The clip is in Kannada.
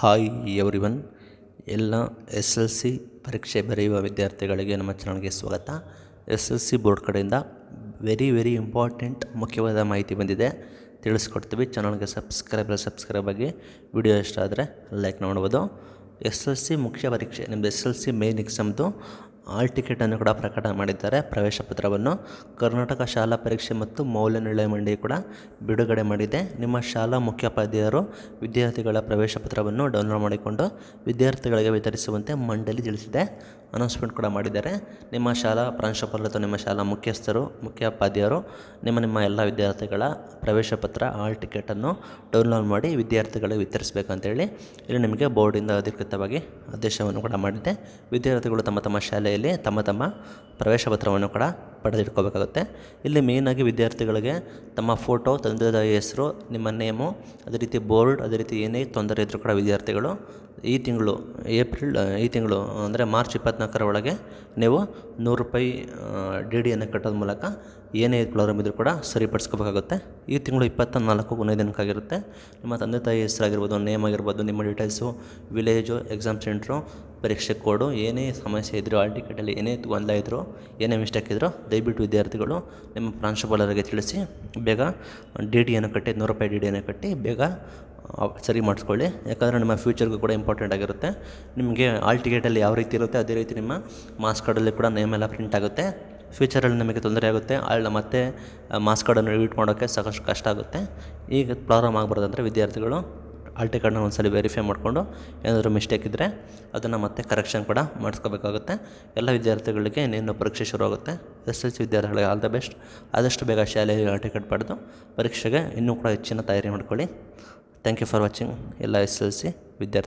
Hi everyone. ಎಲ್ಲ ಎಸ್ ಎಲ್ ಸಿ ಪರೀಕ್ಷೆ ಬರೆಯುವ ವಿದ್ಯಾರ್ಥಿಗಳಿಗೆ ನಮ್ಮ ಚಾನಲ್ಗೆ ಸ್ವಾಗತ. ಎಸ್ ಎಲ್ ಸಿ ಬೋರ್ಡ್ ಕಡೆಯಿಂದ ವೆರಿ ವೆರಿ ಇಂಪಾರ್ಟೆಂಟ್ ಮುಖ್ಯವಾದ ಮಾಹಿತಿ ಬಂದಿದೆ. ತಿಳಿಸ್ಕೊಡ್ತೀವಿ. ಚಾನಲ್ಗೆ ಸಬ್ಸ್ಕ್ರೈಬ್ ಸಬ್ಸ್ಕ್ರೈಬ್ ಆಗಿ ವಿಡಿಯೋ ಇಷ್ಟ ಆದರೆ ಲೈಕ್ ನೋಡ್ಬೋದು ಎಸ್ ಎಲ್ ಸಿ ಮುಖ್ಯ ಪರೀಕ್ಷೆ ನಿಮ್ಮದು ಎಸ್ ಎಲ್ ಸಿ ಮೇನ್ ಎಕ್ಸಾಮ್ದು ಆಲ್ ಟಿಕೆಟನ್ನು ಕೂಡ ಪ್ರಕಟ ಮಾಡಿದ್ದಾರೆ. ಪ್ರವೇಶ ಪತ್ರವನ್ನು ಕರ್ನಾಟಕ ಶಾಲಾ ಪರೀಕ್ಷೆ ಮತ್ತು ಮೌಲ್ಯ ನಿರ್ಣಯ ಮಂಡಳಿ ಕೂಡ ಬಿಡುಗಡೆ ಮಾಡಿದೆ. ನಿಮ್ಮ ಶಾಲಾ ಮುಖ್ಯೋಪಾಧ್ಯಾಯರು ವಿದ್ಯಾರ್ಥಿಗಳ ಪ್ರವೇಶ ಪತ್ರವನ್ನು ಡೌನ್ಲೋಡ್ ಮಾಡಿಕೊಂಡು ವಿದ್ಯಾರ್ಥಿಗಳಿಗೆ ವಿತರಿಸುವಂತೆ ಮಂಡಳಿ ತಿಳಿಸಿದೆ. ಅನೌನ್ಸ್ಮೆಂಟ್ ಕೂಡ ಮಾಡಿದ್ದಾರೆ. ನಿಮ್ಮ ಶಾಲಾ ಪ್ರಾಂಶುಪಾಲರು ಅಥವಾ ನಿಮ್ಮ ಶಾಲಾ ಮುಖ್ಯಸ್ಥರು, ಮುಖ್ಯೋಪಾಧ್ಯಾಯರು, ನಿಮ್ಮ ನಿಮ್ಮ ಎಲ್ಲ ವಿದ್ಯಾರ್ಥಿಗಳ ಪ್ರವೇಶ ಪತ್ರ, ಆಲ್ ಟಿಕೆಟನ್ನು ಡೌನ್ಲೋಡ್ ಮಾಡಿ ವಿದ್ಯಾರ್ಥಿಗಳಿಗೆ ವಿತರಿಸಬೇಕಂತೇಳಿ ಇಲ್ಲಿ ನಿಮಗೆ ಬೋರ್ಡಿಂದ ಅಧಿಕೃತವಾಗಿ ಆದೇಶವನ್ನು ಕೂಡ ಮಾಡಿದೆ. ವಿದ್ಯಾರ್ಥಿಗಳು ತಮ್ಮ ತಮ್ಮ ಶಾಲೆಯಲ್ಲಿ ತಮ್ಮ ತಮ್ಮ ಪ್ರವೇಶ ಪತ್ರವನ್ನು ಕೂಡ ಪಡೆದಿಟ್ಕೋಬೇಕಾಗುತ್ತೆ. ಇಲ್ಲಿ ಮೇಯ್ನಾಗಿ ವಿದ್ಯಾರ್ಥಿಗಳಿಗೆ ತಮ್ಮ ಫೋಟೋ ತಂದೆ ತಾಯಿ ಹೆಸರು, ನಿಮ್ಮ ನೇಮು ಅದೇ ರೀತಿ ಬೋರ್ಡ್ ಅದೇ ರೀತಿ ಏನೇ ತೊಂದರೆ ಇದ್ದರೂ ಕೂಡ ವಿದ್ಯಾರ್ಥಿಗಳು ಈ ತಿಂಗಳು ಏಪ್ರಿಲ್ ಈ ತಿಂಗಳು ಅಂದರೆ ಮಾರ್ಚ್ ಇಪ್ಪತ್ನಾಲ್ಕರ ಒಳಗೆ ನೀವು ನೂರು ರೂಪಾಯಿ ಡಿ ಡಿಯನ್ನು ಕಟ್ಟೋದ್ರ ಮೂಲಕ ಏನೇ ಪ್ರಾಬ್ಲಮ್ ಇದ್ದರೂ ಕೂಡ ಸರಿಪಡಿಸ್ಕೋಬೇಕಾಗುತ್ತೆ. ಈ ತಿಂಗಳು ಇಪ್ಪತ್ತ ನಾಲ್ಕು ಕೊನೆಯ ದಿನಕ್ಕಾಗಿರುತ್ತೆ. ನಿಮ್ಮ ತಂದೆ ತಾಯಿ ಹೆಸರಾಗಿರ್ಬೋದು, ನೇಮ್ ಆಗಿರ್ಬೋದು, ನಿಮ್ಮ ಡೀಟೇಲ್ಸು ವಿಲೇಜು ಎಕ್ಸಾಮ್ ಸೆಂಟ್ರು ಪರೀಕ್ಷೆ ಕೋಡು ಏನೇ ಸಮಸ್ಯೆ ಇದ್ದರೂ ಆಲ್ ಟಿಕೆಟಲ್ಲಿ ಏನೇ ಗೊಂದಲ ಇದ್ದರೂ ಏನೇ ಮಿಸ್ಟೇಕ್ ಇದ್ದರೂ ದಯವಿಟ್ಟು ವಿದ್ಯಾರ್ಥಿಗಳು ನಿಮ್ಮ ಪ್ರಾಂಶುಪಾಲರಿಗೆ ತಿಳಿಸಿ, ಬೇಗ ಡಿ ಡಿಯನ್ನು ಕಟ್ಟಿ, ನೂರು ರೂಪಾಯಿ ಡಿ ಡಿಯನ್ನು ಕಟ್ಟಿ ಬೇಗ ಸರಿ ಮಾಡಿಸ್ಕೊಳ್ಳಿ. ಯಾಕಂದರೆ ನಿಮ್ಮ ಫ್ಯೂಚರ್ಗೂ ಕೂಡ ಇಂಪಾರ್ಟೆಂಟ್ ಆಗಿರುತ್ತೆ. ನಿಮಗೆ ಆಲ್ ಟಿಕೆಟಲ್ಲಿ ಯಾವ ರೀತಿ ಇರುತ್ತೆ, ಅದೇ ರೀತಿ ನಿಮ್ಮ ಮಾಸ್ಕ್ ಕಾರ್ಡಲ್ಲಿ ಕೂಡ ನೇಮ್ ಎಲ್ಲ ಪ್ರಿಂಟ್ ಆಗುತ್ತೆ. ಫ್ಯೂಚರಲ್ಲಿ ನಿಮಗೆ ತೊಂದರೆ ಆಗುತ್ತೆ ಆಳ್ ಮತ್ತೆ ಮಾರ್ಕ್ಸ್ ಕಾರ್ಡನ್ನು ರಿವೀಟ್ ಮಾಡೋಕ್ಕೆ ಸಾಕಷ್ಟು ಕಷ್ಟ ಆಗುತ್ತೆ. ಈಗ ಪ್ರಾಬ್ಲಮ್ ಅಂದರೆ ವಿದ್ಯಾರ್ಥಿಗಳು ಆಲ್ಟಿ ಕಾರ್ಡನ್ನ ಒಂದು ಸಲ ವೆರಿಫೈ ಮಾಡಿಕೊಂಡು ಏನಾದರೂ ಮಿಸ್ಟೇಕ್ ಇದ್ದರೆ ಅದನ್ನು ಮತ್ತೆ ಕರೆಕ್ಷನ್ ಕೂಡ ಮಾಡಿಸ್ಕೋಬೇಕಾಗುತ್ತೆ. ಎಲ್ಲ ವಿದ್ಯಾರ್ಥಿಗಳಿಗೆ ಇನ್ನೇನು ಪರೀಕ್ಷೆ ಶುರು ಆಗುತ್ತೆ? ಎಸ್ ಎಲ್ ಸಿ ವಿದ್ಯಾರ್ಥಿಗಳಿಗೆ ಆಲ್ ದ ಬೆಸ್ಟ್ ಆದಷ್ಟು ಬೇಗ ಶಾಲೆಯಲ್ಲಿ ಆಲ್ ಕಾರ್ಡ್ ಪಡೆದು ಪರೀಕ್ಷೆಗೆ ಇನ್ನೂ ಕೂಡ ಹೆಚ್ಚಿನ ತಯಾರಿ ಮಾಡ್ಕೊಳ್ಳಿ. ಥ್ಯಾಂಕ್ ಯು ಫಾರ್ ವಾಚಿಂಗ್ ಎಲ್ಲ ಎಸ್ ಎಲ್ ಸಿ ವಿದ್ಯಾರ್ಥಿ